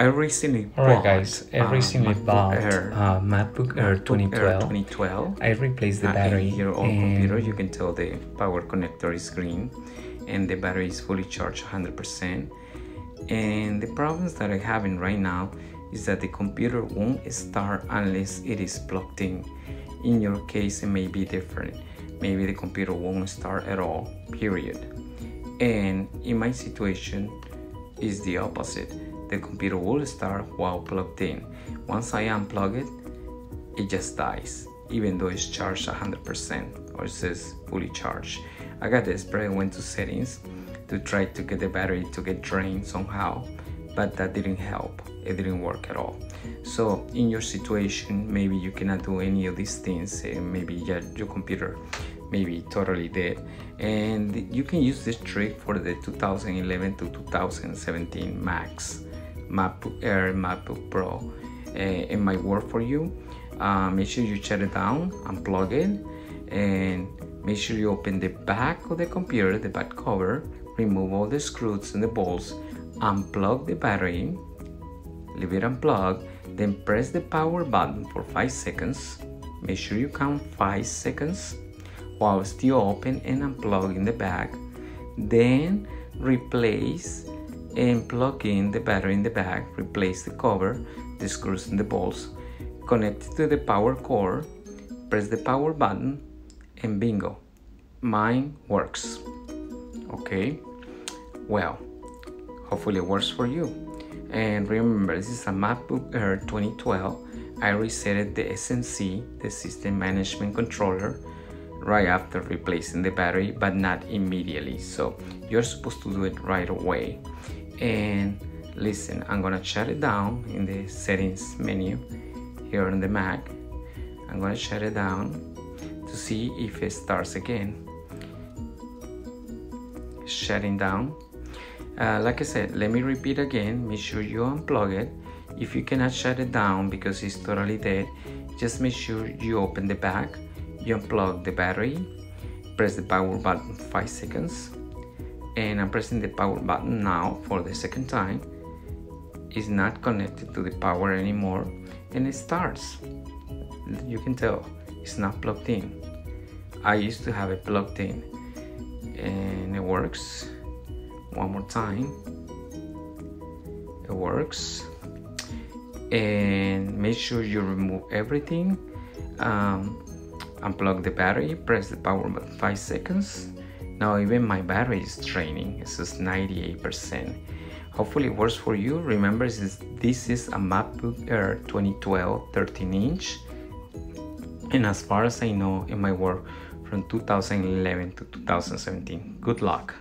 I recently Alright bought, guys, uh, recently MacBook bought Air, uh, MacBook Air MacBook Air 2012. 2012. I replaced the Uh, battery your old computer, you can tell the power connector is green and the battery is fully charged 100%. And the problems that I'm having right now is that the computer won't start unless it is plugged in. In your case, it may be different. Maybe the computer won't start at all, period. And in my situation, is the opposite. The computer will start while plugged in. Once I unplug it, it just dies, even though it's charged 100% or it says fully charged. I got desperate, I went to settings to try to get the battery to get drained somehow, but that didn't help. It didn't work at all. So, in your situation, maybe you cannot do any of these things. eh, Maybe yeah, your computer maybe totally dead, and you can use this trick for the 2011 to 2017 Macs, MacBook Air, MacBook Pro. Eh, it might work for you. Uh, make sure you shut it down, unplug it, and make sure you open the back of the computer, the back cover, remove all the screws and the bolts, unplug the battery, leave it unplugged, then press the power button for 5 seconds. Make sure you count 5 seconds while still open and unplug in the back. Then replace and plug in the battery in the back, replace the cover, the screws and the bolts, connect it to the power cord, press the power button, and bingo, mine works. Okay, well, hopefully it works for you. And remember, this is a MacBook Air 2012. I reset the SMC, the System Management Controller, right after replacing the battery, but not immediately. So you're supposed to do it right away. And listen, I'm gonna shut it down in the settings menu here on the Mac. I'm gonna shut it down to see if it starts again. Shutting down. Uh, like I said, let me repeat again. Make sure you unplug it. If you cannot shut it down because it's totally dead, just make sure you open the back, you unplug the battery, press the power button 5 seconds, and I'm pressing the power button now for the second time. It's not connected to the power anymore, and it starts. You can tell it's not plugged in. I used to have it plugged in, and it works. One more time. It works. And make sure you remove everything. Um, unplug the battery, press the power button 5 seconds. Now even my battery is draining, it says 98%. Hopefully it works for you. Remember this is, this is a MacBook Air 2012 13 inch. And as far as I know, it might work from 2011 to 2017. Good luck.